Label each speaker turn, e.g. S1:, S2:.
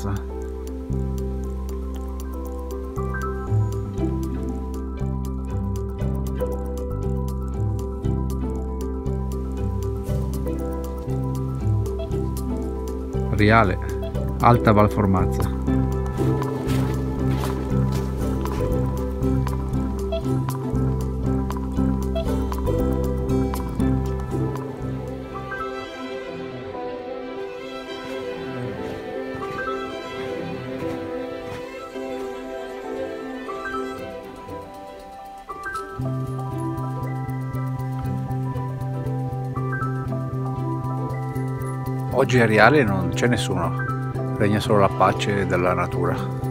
S1: Formazza. Riale, Alta Val Oggi a Riale non c'è nessuno, regna solo la pace della natura.